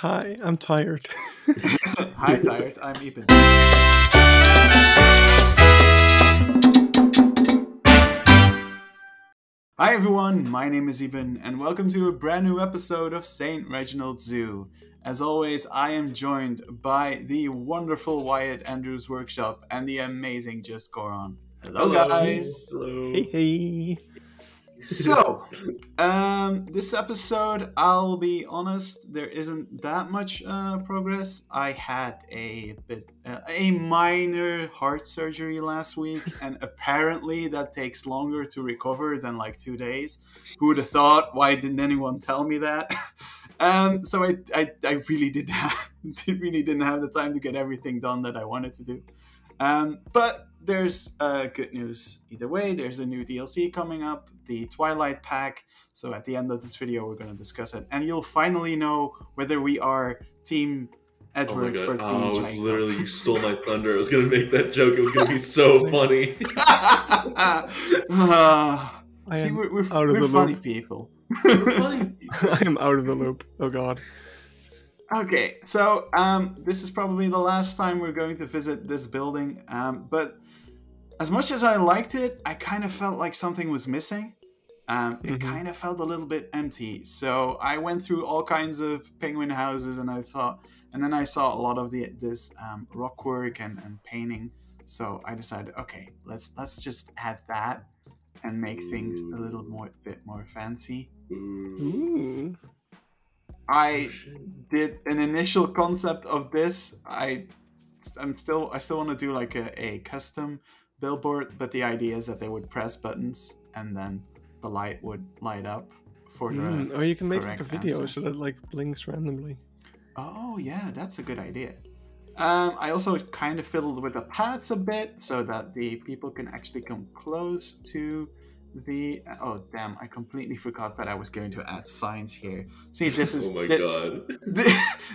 Hi, I'm tired. Hi, tired. I'm Iben. Hi, everyone. My name is Iben, and welcome to a brand new episode of St. Reginald Zoo. As always, I am joined by the wonderful Wyatt Andrews Workshop and the amazing Just Goron. Hello, Hello. guys. Hello. hey, hey. So, um, this episode, I'll be honest, there isn't that much uh, progress. I had a bit, uh, a minor heart surgery last week, and apparently that takes longer to recover than like two days. Who would have thought? Why didn't anyone tell me that? um, so I, I, I really did have, really didn't have the time to get everything done that I wanted to do. Um, but there's uh, good news either way. There's a new DLC coming up, the Twilight Pack. So at the end of this video, we're going to discuss it, and you'll finally know whether we are Team Oh Edward or god! Team Oh, I was Jacob. literally you stole my thunder. I was gonna make that joke. It was gonna be so funny. I see, am we're, we're, out of we're the funny loop. people. funny. I am out of the loop. Oh god. Okay, so um, this is probably the last time we're going to visit this building. Um, but as much as I liked it, I kind of felt like something was missing. Um, it Mhm. kind of felt a little bit empty. So I went through all kinds of penguin houses, and I thought, and then I saw a lot of the this um, rock work and, and painting. So I decided, okay, let's let's just add that and make things a little more bit more fancy. Ooh. Ooh. I did an initial concept of this. I I'm still I still want to do like a, a custom billboard, but the idea is that they would press buttons and then the light would light up for the. Mm, Or you can make like a video answer. so that like blinks randomly. Oh yeah, that's a good idea. Um, I also kind of fiddled with the paths a bit so that the people can actually come close to the. Oh damn! I completely forgot that I was going to add signs here. See, this is Oh my god!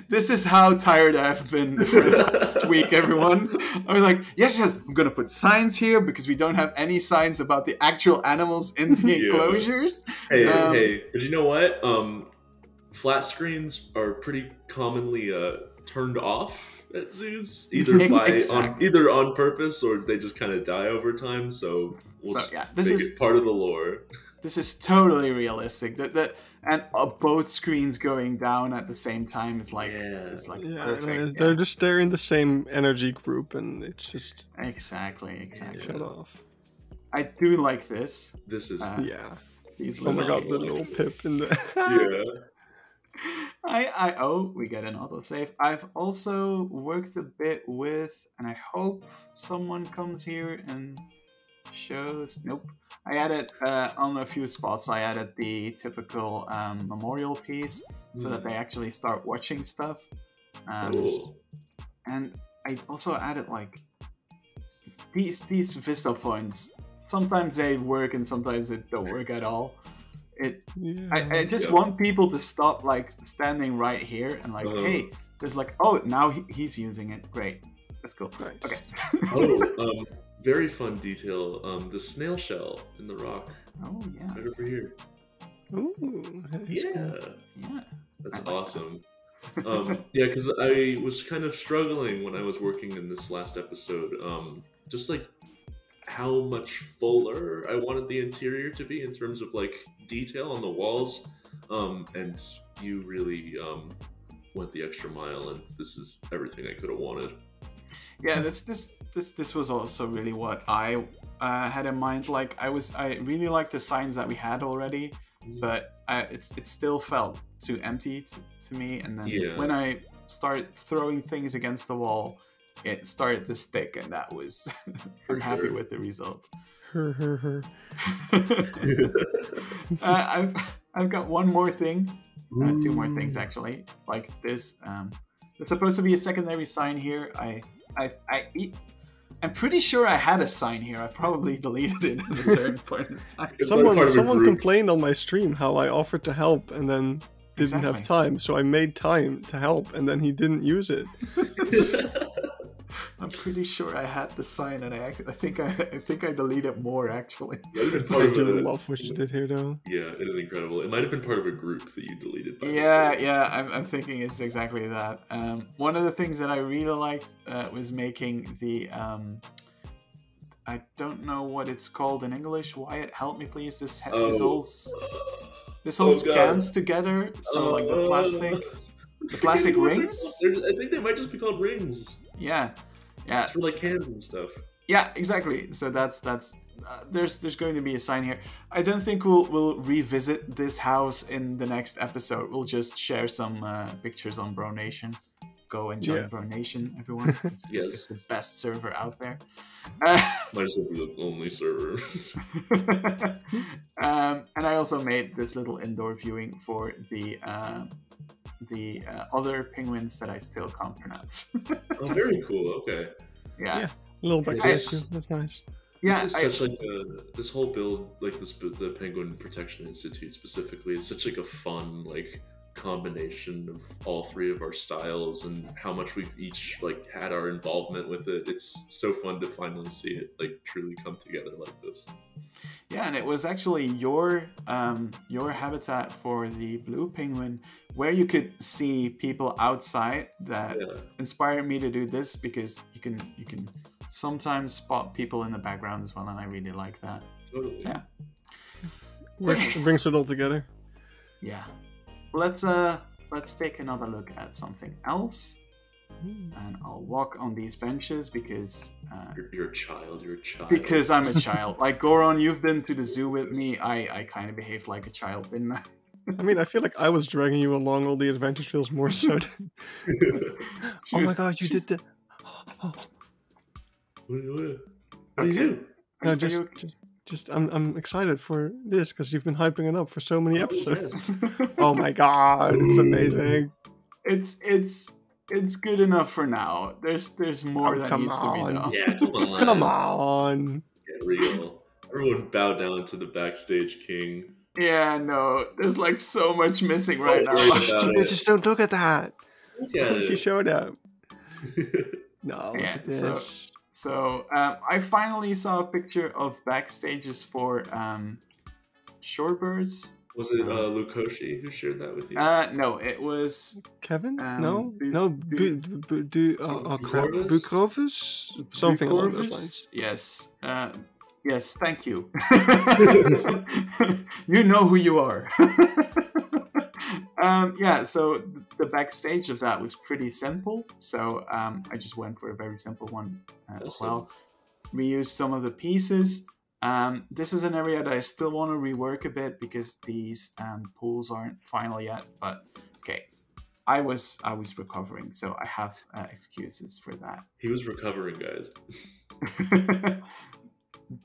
this is how tired I've been for the last week, everyone. I was like, yes, yes, I'm gonna put signs here because we don't have any signs about the actual animals in the Yeah. enclosures. Hey, Um, hey! But you know what? Um, flat screens are pretty commonly uh turned off at zoos, either Ex- by on either on purpose or they just kind of die over time. So we'll So just yeah, this make is it part of the lore. this is totally realistic. That that and uh, both screens going down at the same time is like Yeah. it's like Yeah, perfect. yeah. they're just they're in the same energy group and it's just Exactly, exactly. shut off. I do like this. This is Uh, Yeah. These Oh my little god, the little pip in the yeah. I, I oh we get an autosave. I've also worked a bit with and I hope someone comes here and shows nope. I added uh, on a few spots I added the typical um, memorial piece so that they actually start watching stuff. Um, and I also added like these these vista points. Sometimes they work and sometimes they don't work at all. It yeah. I, I just Yeah. want people to stop like standing right here and like, Uh-huh. hey, there's like, oh, now he, he's using it. Great, that's cool. Nice. Okay. oh, um, very fun detail. Um, the snail shell in the rock oh yeah, right over here. Ooh, Yeah, cool. yeah. that's I like that. awesome. Um, yeah, because I was kind of struggling when I was working in this last episode. Um, just like how much fuller I wanted the interior to be in terms of like detail on the walls. Um, and you really um, went the extra mile, and this is everything I could have wanted. yeah this this this this was also really what i uh, had in mind like i was i really liked the signs that we had already but I, it's it still felt too empty to me and then Yeah. when i start throwing things against the wall it started to stick and that was i'm happy with the result. Her, her, her. uh, i've i've got one more thing. Uh, two more things actually. Like this um there's supposed to be a secondary sign here. I I I eat. I'm pretty sure i had a sign here. I probably deleted it at a certain point in time. Someone part of a someone complained on my stream how I offered to help and then didn't have time, so I made time to help and then he didn't use it. I'm pretty sure I had the sign, and I, act- I think I, I think I deleted more actually. Might have been I of do love what you did here, though. Yeah, it is incredible. It might have been part of a group that you deleted. By Yeah, yeah, I'm, I'm thinking it's exactly that. Um, one of the things that I really liked uh, was making the. Um, I don't know what it's called in English. Wyatt, help me please. This this Oh. all s- this Oh, all God. scans together. So like the Uh, plastic. the plastic I think they're rings? I think they might just be called rings. Yeah, yeah, It's for like cans and stuff. yeah, exactly. So that's that's. Uh, there's there's going to be a sign here. I don't think we'll we'll revisit this house in the next episode. We'll just share some uh, pictures on Bro Nation. Go and join Yeah. Bro Nation, everyone. It's, Yes. it's the best server out there. Uh, Might as well be the only server. um, and I also made this little indoor viewing for the uh, the uh, other penguins that I still can't pronounce. oh, very cool. Okay. yeah, Yeah. A little back Yes. That's nice. yeah. this is I- such like a this whole build, like this the Penguin Protection Institute specifically, is such like a fun like combination of all three of our styles and how much we've each like had our involvement with it. It's so fun to finally see it like truly come together like this. Yeah, and it was actually your um, your habitat for the blue penguin, where you could see people outside that Yeah. inspired me to do this because you can you can sometimes spot people in the background as well, and I really like that. Totally. So, yeah, Works- It brings it all together. yeah. Let's uh let's take another look at something else, and I'll walk on these benches because uh, You're, you're a child. You're a child. because I'm a child. Like Goron, you've been to the zoo with me. I I kind of behaved like a child, didn't I? I mean, I feel like I was dragging you along all the adventure trails more so. than- oh my god, you did that! Oh, What do you- Okay. do you do? No, just, you- just, just, I'm, I'm excited for this because you've been hyping it up for so many Oh, episodes. yes. Oh my god, it's amazing. it's it's it's good enough for now. There's there's more Oh, that come needs to be on. done. Yeah, come on. Come on. Get real. Everyone bow down to the backstage king. Yeah, no, there's like so much missing right now. about just don't look at that. Look at She showed up. No, Yeah, at so- this. So um, I finally saw a picture of backstages for um, Shorebirds. Was it uh, Lukoshi who shared that with you? Uh, no, it was Kevin? um, no, Bu- no, Bu- bu, bu, du, oh, oh crap, Bucorvis? Bucrovis? Something along those lines. Yes. Uh, yes. Thank you. you know who you are. um, yeah. So the backstage of that was pretty simple. So um, I just went for a very simple one uh, as well. Reused some of the pieces. Um, this is an area that I still want to rework a bit because these um, pools aren't final yet. But okay, I was I was recovering, so I have uh, excuses for that. he was recovering, guys.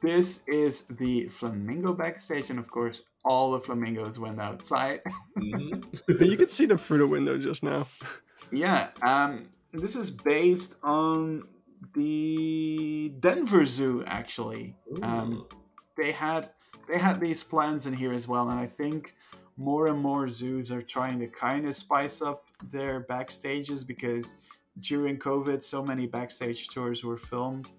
this is the flamingo backstage, and of course, all the flamingos went outside. Mhm. you could see them through the window just now. yeah, um, this is based on the Denver Zoo. Actually, Um, they had they had these plans in here as well, and I think more and more zoos are trying to kind of spice up their backstages because during COVID, so many backstage tours were filmed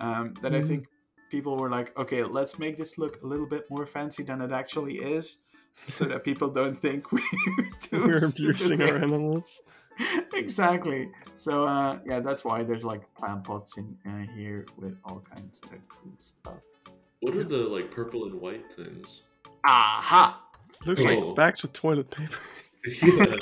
um, that I Mhm. think people were like, okay, let's make this look a little bit more fancy than it actually is, so that people don't think we're doing We're abusing our animals. exactly. So uh, yeah, that's why there's like plant pots in uh, here with all kinds of cool stuff. what are the like purple and white things? Aha! Looks Oh. like bags of toilet paper. Yeah.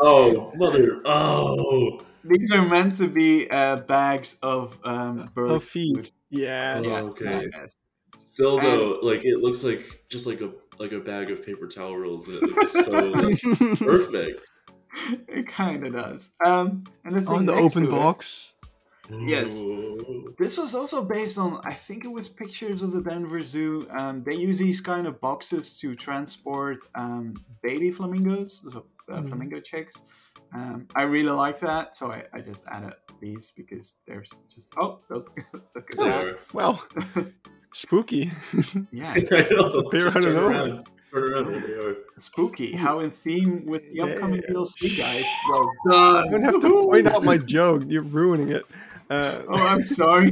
oh, mother. Oh. These are meant to be uh, bags of um, bird Of feed. food. Yeah. Oh, okay. yes. Still And- though, like it looks like just like a like a bag of paper towel rolls, and it looks so like, perfect. It kind of does. Um, and the thing On the open to it- box. Yes. Ooh. This was also based on, I think it was pictures of the Denver Zoo. Um, they use these kind of boxes to transport um, baby flamingos, so uh, Mhm. flamingo chicks. Um, I really like that, so I, I just added these because there's just oh look, look at that. Or- Wow. Spooky. Yeah, I know. Appear out Turn around. Turn around. There they are. spooky. How in theme with the upcoming Yeah. DLC, guys. Well done. I don't have to point out my joke. You're ruining it. Uh, oh, I'm sorry.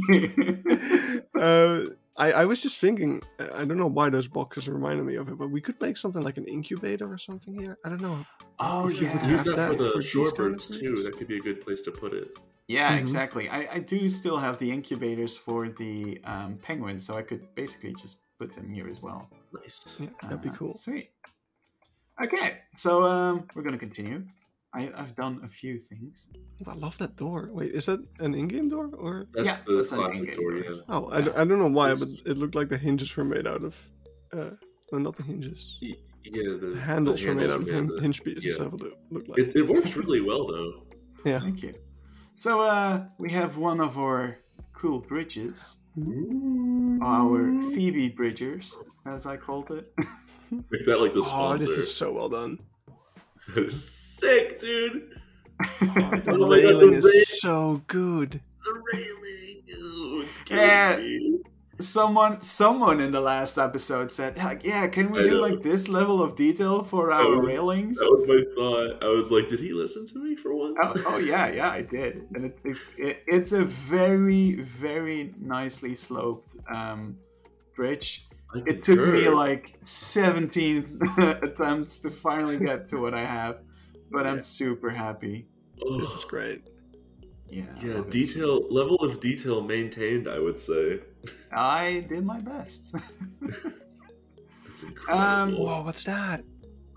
uh, I, I was just thinking, uh, I don't know why those boxes reminded me of it, but we could make something like an incubator or something here. I don't know. oh We could yeah. Use that, that for the for these kind of shorebirds too. That could be a good place to put it. Yeah, Mhm. exactly. I, I do still have the incubators for the um, penguins, so I could basically just put them here as well. Nice. Yeah, that'd be Uh, cool. Sweet. Okay, so um, we're gonna continue. I, I've done a few things. Oh, I love that door. Wait, is that an in-game door or? That's Yeah, the that's an classic in-game door. door. Yeah. Oh, I, Yeah. d- I don't know why, It's- but it looked like the hinges were made out of. Uh, no, not the hinges. Yeah. The, The handles the were made out of yeah, hin- the- hinge pieces. yeah. That's what it looked like. It, it works really well though. yeah. Thank you. So uh, we have one of our cool bridges, our Phoebe Bridgers, as I called it. Make that like the Oh, this is so well done. That is sick, dude. The Oh God, railing the is rail- so good. The railing. Ooh, it's killing Yeah. me. someone, someone in the last episode said, like, "Yeah, can we I do know. like this level of detail for That our was- railings?" That was my thought. I was like, did he listen to me for once? Oh, oh yeah, yeah, I did, and it, it, it, it's a very, very nicely sloped um, bridge. I It took me like 17 attempts to finally get to what I have, but I'm super happy. Ugh. This is great. Yeah, Yeah, love it. detail level of detail maintained. I would say I did my best. it's incredible. Whoa, what's that?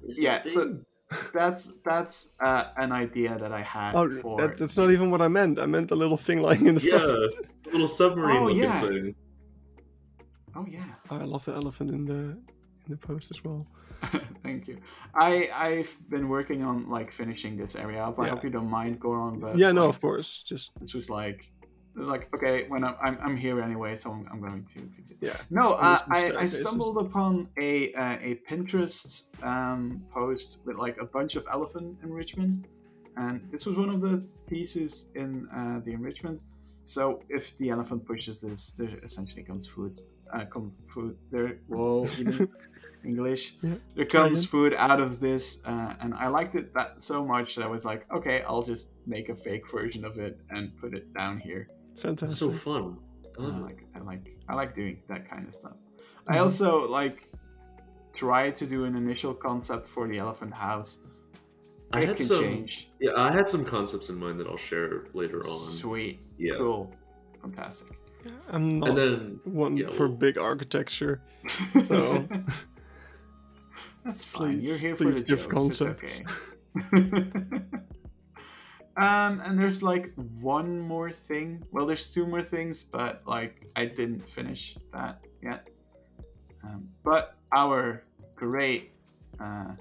It's yeah, the so that's that's uh, an idea that I had Oh, for. that, that's not even what I meant. I meant the little thing lying in the yeah, front. a little submarine Oh, looking yeah. thing. Oh yeah. I love the elephant in the in the post as well. Thank you. I I've been working on like finishing this area up. I Yeah. hope you don't mind, Goron. But yeah, no, like, of course. Just this was like, it was like okay, when I'm I'm, I'm here anyway, so I'm, I'm going to fix it. yeah. No, uh, I, I stumbled upon a uh, a Pinterest um, post with like a bunch of elephant enrichment, and this was one of the pieces in uh, the enrichment. So if the elephant pushes this, there essentially comes food. Uh, come food there. Whoa, you mean English? Yeah, There comes again. food out of this, uh, and I liked it that so much that I was like, okay, I'll just make a fake version of it and put it down here. That's Fantastic. so fun. I I love it. like I like I like doing that kind of stuff. I Mhm. also like try to do an initial concept for the elephant house. I it had can some. change. Yeah, I had some concepts in mind that I'll share later on. Sweet. Yeah, Cool. Fantastic. I'm not and then one yeah, for well- big architecture. So- That's fine. You're Please- here for please the give jokes. concepts. It's okay. um, and there's like one more thing. Well, there's two more things, but like I didn't finish that yet. Um, but our great uh,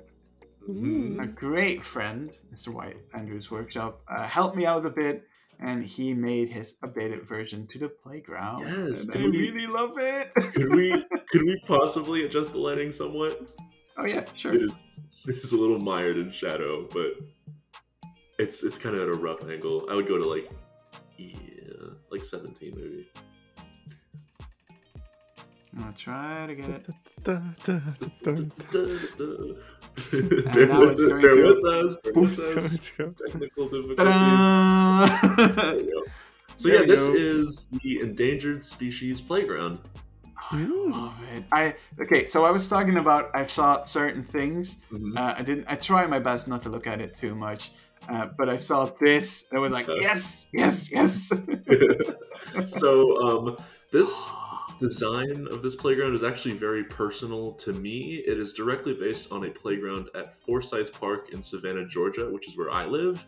a great friend, Mr. Wyatt Andrews Workshop, uh, helped me out a bit, and he made his updated version to the playground. Yes, and we- really love it. could we could we possibly adjust the lighting somewhat? oh yeah, sure. It is it is a little mired in shadow, but it's it's kind of at a rough angle. I would go to like yeah, like 17 maybe. I'll try to get it. Bear now with, it's going bear to- with us. Bear with Go, us. go. Technical difficulties. Ta-da! There we go. So There yeah, this go. is the endangered species playground. I love it. I okay. So I was talking about I saw certain things. Mhm. Uh, I didn't. I tried my best not to look at it too much, uh, but I saw this. And I was like, yes, yes, yes. so um, this design of this playground is actually very personal to me. It is directly based on a playground at Forsyth Park in Savannah, Georgia, which is where I live.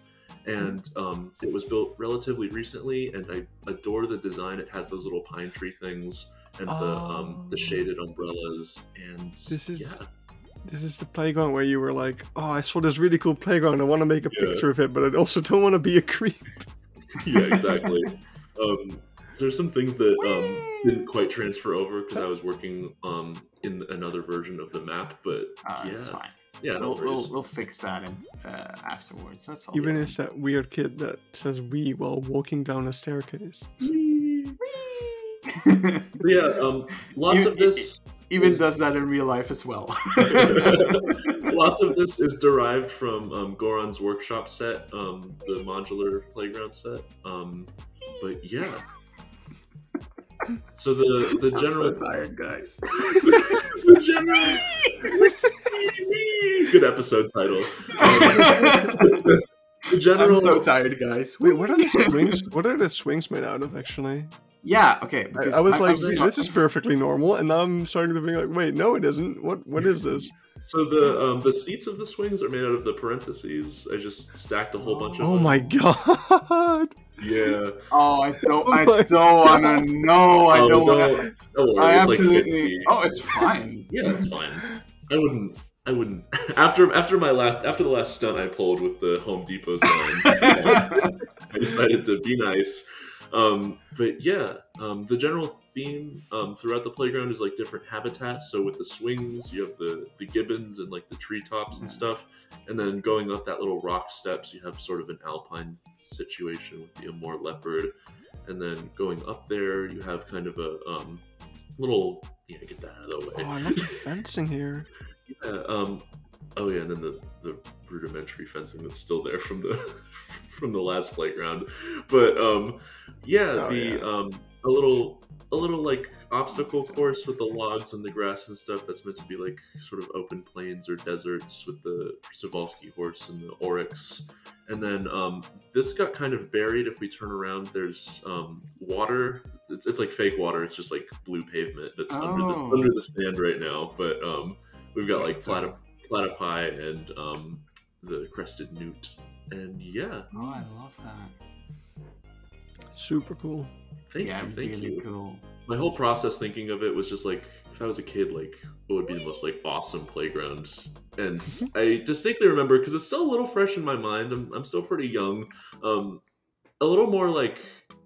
And um, it was built relatively recently, and I adore the design. It has those little pine tree things and the um, the Oh. shaded umbrellas. And This is yeah, this is the playground where you were like, "Oh, I saw this really cool playground. I want to make a Yeah. picture of it, but I also don't want to be a creep." yeah, exactly. um, there's some things that um, didn't quite transfer over because I was working um, in another version of the map, but Uh, yeah, It's fine. yeah, no we'll, we'll, we'll fix that in, uh, afterwards. That's all. Iben yeah. as that weird kid that says "we" while walking down a staircase. But yeah, um, lots You- of this, Iben does that in real life as well. lots of this is derived from um, Goron's workshop set, um, the modular playground set. Um, but yeah. So the the I'm general so tired, guys. the general good episode title. Um, the general I'm so tired, guys. Wait, what are the swings? What are the swings made out of actually? Yeah, okay. I, I was I'm- like, I'm this is perfectly normal, and now I'm starting to think like, wait, no, it isn't. What what is this? So the um, the seats of the swings are made out of the parentheses. I just stacked a whole bunch of. Oh them. my god! Yeah. Oh, I don't. I don't want to know. I Oh, don't want to. don't- don't worry, I it's like absolutely. oh, it's fine. Yeah, it's fine. I wouldn't. I wouldn't. After after my last after the last stunt I pulled with the Home Depot sign, I decided to be nice. Um, but yeah, um, the general theme um, throughout the playground is like different habitats. So with the swings, you have the the gibbons and like the treetops and stuff, and then going up that little rock steps, you have sort of an alpine situation with the Amur leopard, and then going up there, you have kind of a um, little yeah, get that out of the way. Oh, I love the fencing here. Yeah, um, oh yeah, and then the, the rudimentary fencing that's still there from the from the last playground. But um, yeah, Oh, the yeah. um, a little a little like obstacle course with the logs and the grass and stuff that's meant to be like sort of open plains or deserts with the Przewalski horse and the oryx. And then um, this got kind of buried. If we turn around, there's um, water. It's, it's like fake water. It's just like blue pavement that's under the Oh. under the sand right now. But um, we've got like platyp- platypi and um, the crested newt. And yeah, Oh, I love that. Super cool. thank yeah, you, thank really you. cool. My whole process thinking of it was just like, if I was a kid, like, what would be the most like awesome playground? And I distinctly remember because it's still a little fresh in my mind. I'm, I'm still pretty young. Um, a little more like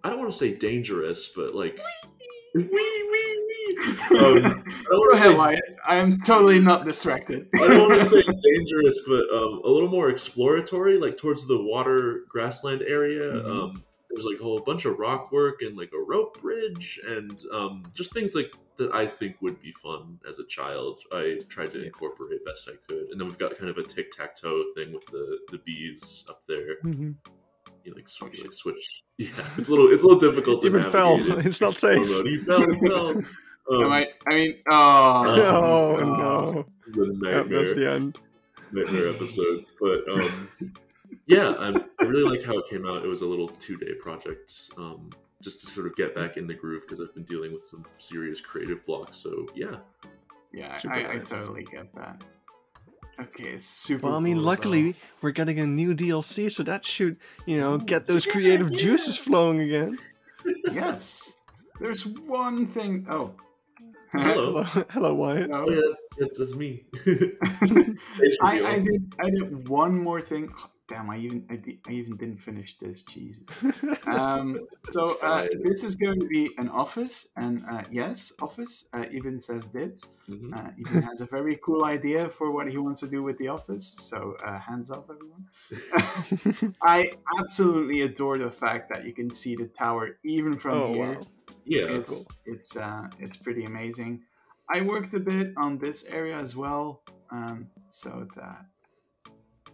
I don't want to say dangerous, but like wee wee wee. Um, I Go ahead, say, Wyatt. I'm totally not distracted. I don't want to say dangerous, but um, a little more exploratory, like towards the water grassland area. Mhm. Um, there was like a whole bunch of rock work and like a rope bridge and um, just things like that I think would be fun as a child. I tried to incorporate best I could, and then we've got kind of a tic tac toe thing with the the bees up there. Mhm. You like, sw- you like switch. Yeah, it's a little it's a little difficult to Iben fell. navigate in It's not safe. mode. He fell. He fell. Um, Am I? I mean, oh, Oh, oh. no! it's a Yep, that's the end. nightmare episode. But um, yeah, I'm, I really like how it came out. It was a little two day project, um, just to sort of get back in the groove because I've been dealing with some serious creative blocks. So yeah, Yeah, Super I, I totally get that. Okay, super. Well, I mean, cool, luckily we're getting a new DLC, so that should, you know, get those creative juices flowing again. Yes, there's one thing. Oh, Hello. Hello, hello, Wyatt. Oh yeah, that's, that's me. I, I did. I did one more thing. Damn, I even I, I even didn't finish this. Jesus. Um, so uh, this is going to be an office, and uh, yes, office. Uh, Iben says dibs. Mhm. Uh, Iben has a very cool idea for what he wants to do with the office. So uh, hands off, everyone. I absolutely adore the fact that you can see the tower even from oh here. wow! Yeah, it's it's uh, it's pretty amazing. I worked a bit on this area as well, um, so that.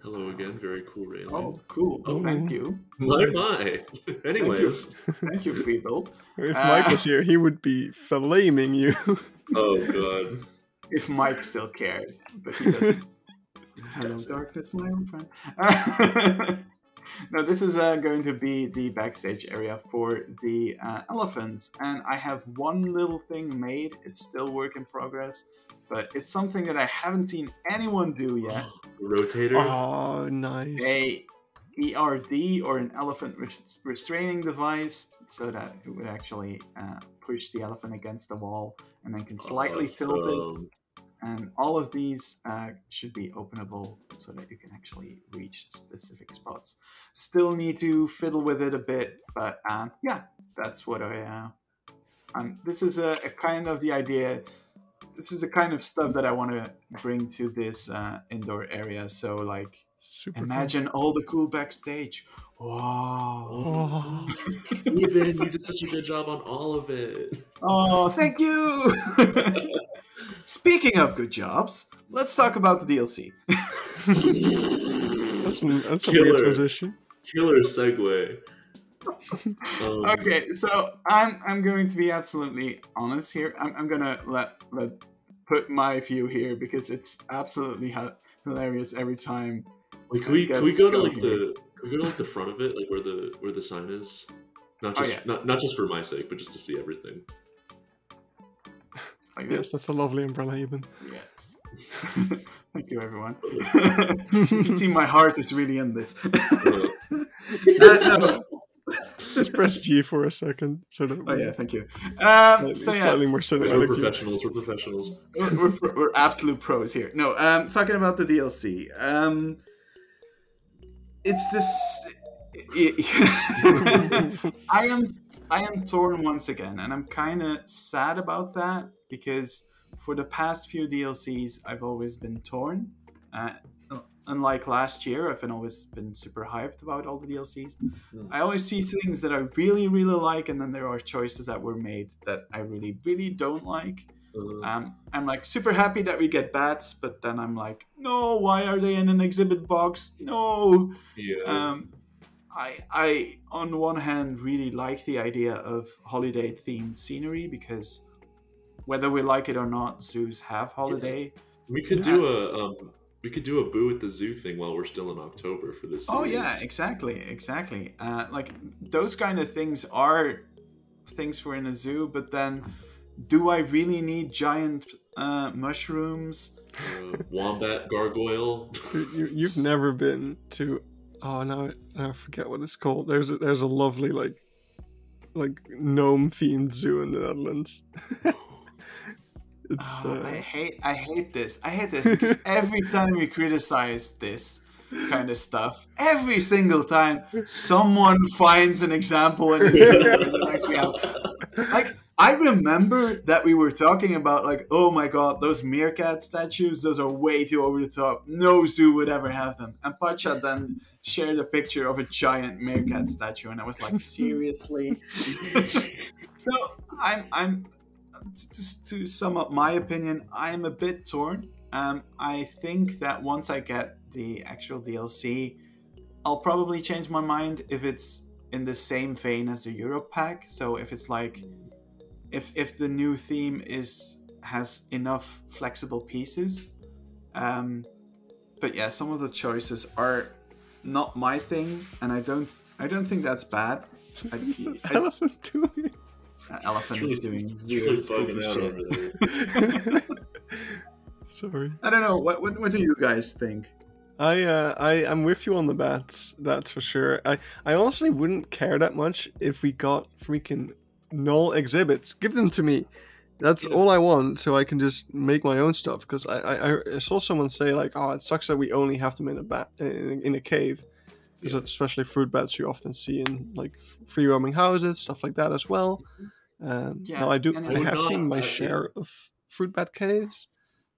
Hello again. Very cool, Raylan. Oh, cool! Oh. Thank you, my my. Anyways, thank you, Freebuild. If Uh, Mike was here, he would be flaming you. oh god. If Mike still cares, but he doesn't. Hello, darkness, my old friend. no, this is uh, going to be the backstage area for the uh, elephants, and I have one little thing made. It's still work in progress, but it's something that I haven't seen anyone do yet. Rotator. oh, nice. A ERD or an elephant res- restraining device, so that it would actually uh, push the elephant against the wall and then can slightly tilt it Awesome. And all of these uh, should be openable so that you can actually reach specific spots. Still need to fiddle with it a bit, but um, yeah, that's what I. Uh, um, this is a, a kind of the idea. This is the kind of stuff that I want to bring to this uh, indoor area. So, like, Super. cool. imagine all the cool backstage. Wow. Oh, Iben you did such a good job on all of it. Oh, thank you. Speaking of good jobs, let's talk about the DLC. that's, an, that's a Killer. weird transition. Killer segue. Um, okay, so I'm I'm going to be absolutely honest here. I'm, I'm gonna let let put my view here because it's absolutely ha- hilarious every time. Wait, can we can we go to like here. the can we go to like the front of it, like where the where the sign is? Not Oh, just yeah. not not just for my sake, but just to see everything. Like Yes, that's a lovely umbrella, Iben. Yes. Thank you, everyone. you can see my heart is really in this. Uh, no. Just press G for a second, so that Oh we yeah, thank you. slightly, Um, so yeah, slightly more We're cinematic. professionals. We're professionals. we're, we're, we're absolute pros here. No, um, talking about the DLC. Um, it's this. I am I am torn once again, and I'm kind of sad about that because for the past few DLCs, I've always been torn. Uh, unlike last year, I've been always been super hyped about all the DLCs. Mm. I always see things that I really really like, and then there are choices that were made that I really really don't like. Uh, Um, I'm like super happy that we get bats, but then I'm like, no, why are they in an exhibit box? No. yeah. Um, I, I, on one hand, really like the idea of holiday themed scenery because whether we like it or not, zoos have holiday. we could do a um. We could do a boo at the zoo thing while we're still in October for this. Oh yeah, exactly, exactly. Uh, like those kind of things are things for in a zoo, but then, do I really need giant uh, mushrooms? Uh, wombat gargoyle. You, you, you've never been to. Oh no, I forget what it's called. There's a, there's a lovely like, like gnome themed zoo in the Netherlands. it's Oh, uh, I hate I hate this. I hate this because every time we criticize this kind of stuff, every single time someone finds an example in the zoo that actually have. Like I remember that we were talking about like, oh my god, those meerkat statues, those are way too over the top. No zoo would ever have them. And Pacha then shared a picture of a giant meerkat statue, and I was like, seriously. so I'm I'm just to sum up my opinion, I am a bit torn. Um, I think that once I get the actual DLC, I'll probably change my mind if it's in the same vein as the Europe pack. So if it's like, if if the new theme is has enough flexible pieces. Um, but yeah, some of the choices are not my thing, and I don't I don't think that's bad. I, what's the I- elephant doing? uh, elephant is doing weird spooky shit. Sorry. I don't know. What, what what do you guys think? I uh, I I'm with you on the bats. That's for sure. I I honestly wouldn't care that much if we got freaking null exhibits. Give them to me. That's Yeah. all I want, so I can just make my own stuff. Because I, I I saw someone say like, oh, it sucks that we only have them in a bat in, in a cave. Because Yeah. especially fruit bats you often see in like free roaming houses, stuff like that as well. Um, Yeah, now I do I have seen my share of fruit bat caves,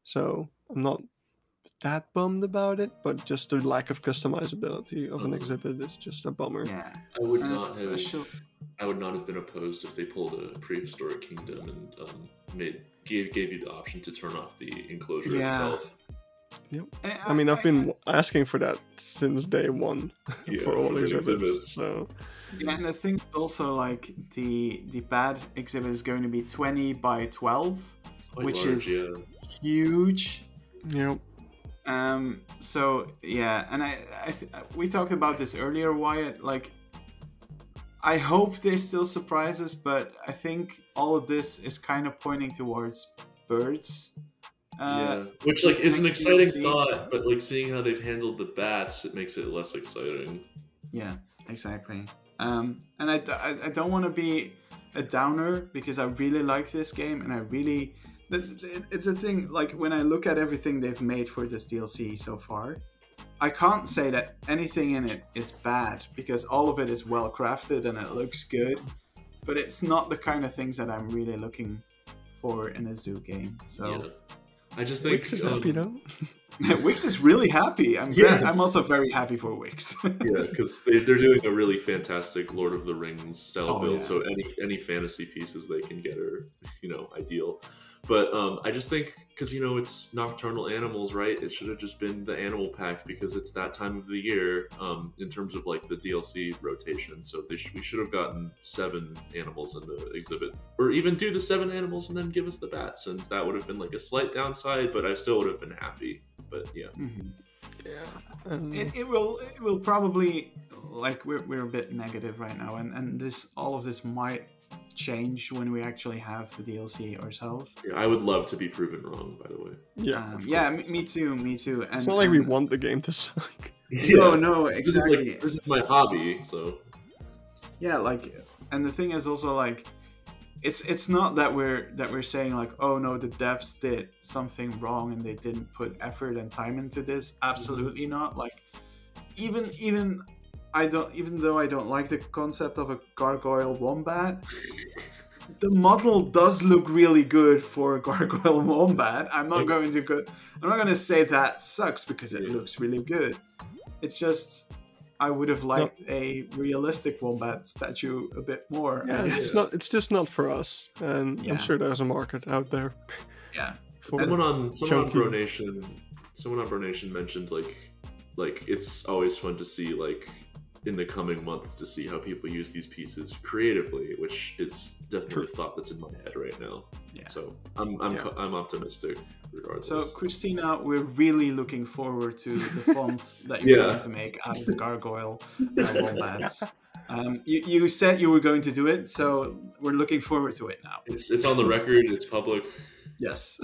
so I'm not that bummed about it, but just the lack of customizability of an Mhm. exhibit is just a bummer. Yeah, I would and not have. especially I would not have been opposed if they pulled a prehistoric kingdom and um, made gave gave you the option to turn off the enclosure Yeah. itself. I mean, I've been asking for that since day one Yeah, for all the exhibits. So Yeah, and I think also like the the bad exhibit is going to be twenty by twelve, Quite Which large, is- yeah. huge. you know, Um, so yeah, and I, I we talked about this earlier, Wyatt. Like, I hope they still surprise us, but I think all of this is kind of pointing towards birds. Uh, yeah, which like is an exciting DLC. thought, but like seeing how they've handled the bats, it makes it less exciting. Yeah, exactly. Um, and I, I, I don't want to be a downer because I really like this game and I really. Th- th- It's a thing, like when I look at everything they've made for this DLC so far, I can't say that anything in it is bad because all of it is well crafted and it looks good, but it's not the kind of things that I'm really looking for in a zoo game. So. Yeah, I just think Wix is um, happy though. Wix is really happy. I'm very, Yeah. I'm also very happy for Wix. yeah, because they, they're doing a really fantastic Lord of the Rings style Oh, build. yeah. So any any fantasy pieces they can get are you know ideal. But um, I just think because you know it's nocturnal animals, right? It should have just been the animal pack because it's that time of the year um, in terms of like the DLC rotation. So they sh- we should have gotten seven animals in the exhibit, or even do the seven animals and then give us the bats, and that would have been like a slight downside, but I still would have been happy. But yeah, Mhm. Yeah. And It, it will it will probably like we're, we're a bit negative right now and and this all of this might change when we actually have the DLC ourselves. yeah, I would love to be proven wrong. By the way, yeah. Um, yeah, me, me too, me too. And It's not like we want the game to suck. No, no, This is exactly. like this is my hobby, so yeah like and the thing is also like it's it's not that we're that we're saying like oh no the devs did something wrong and they didn't put effort and time into this absolutely not like even even i don't even though i don't like the concept of a gargoyle wombat the model does look really good for a gargoyle wombat i'm not going to go i'm not going to say that sucks because it looks really good it's just I would have liked a realistic wombat statue a bit more. Yeah, it's guess. not. It's just not for us, and Yeah. I'm sure there's a market out there. Yeah. Someone on someone on chunky. Bro Nation, someone on Bro Nation mentioned like like it's always fun to see like in the coming months to see how people use these pieces creatively, which is definitely a thought that's in my head right now. Yeah. So I'm I'm Yeah. I'm optimistic regardless. So Christina, we're really looking forward to the font that you're Yeah. going to make out of the gargoyle uh, wombats. Um, you, you said you were going to do it, so we're looking forward to it now. it's it's on the record. It's public. Yes.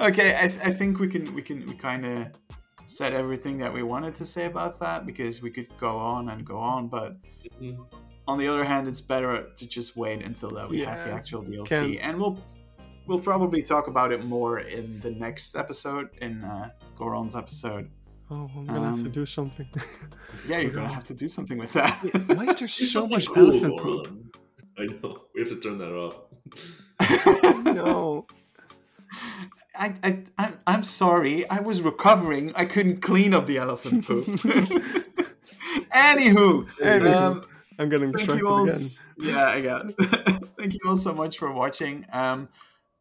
okay, I, I think we can we can we kind of said everything that we wanted to say about that because we could go on and go on, but Mhm. on the other hand, it's better to just wait until that we have the actual DLC, can- and we'll we'll probably talk about it more in the next episode, in uh, Goron's episode. Oh, I'm gonna have to Um, do something. Yeah, you're gonna have to do something with that. Why is there so something much cool, elephant poop? I know. We have to turn that off. No. I, I, I'm, I'm sorry. I was recovering. I couldn't clean up the elephant poop. Anywho, Anywho, um, I'm getting thank you all. again. Yeah, again. thank you all so much for watching. Um,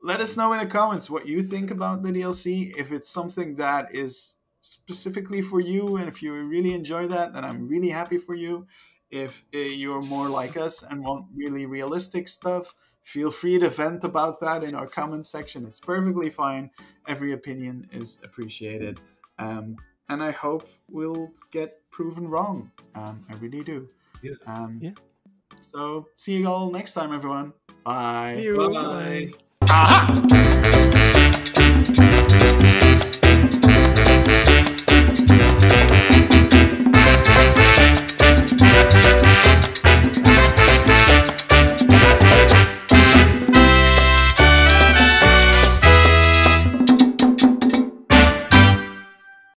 let us know in the comments what you think about the DLC. If it's something that is specifically for you, and if you really enjoy that, then I'm really happy for you. If uh, you're more like us and want really realistic stuff, feel free to vent about that in our comment section. It's perfectly fine. Every opinion is appreciated. Um, and I hope we'll get proven wrong. Um, I really do. Yeah. Um, Yeah. So see you all next time, everyone. Bye. See you. Bye. Bye. Aha!